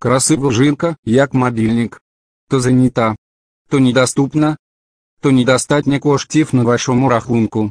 Красива жінка, як мобільник. То зайнята, то недоступна, то недостатньо коштів на вашому рахунку.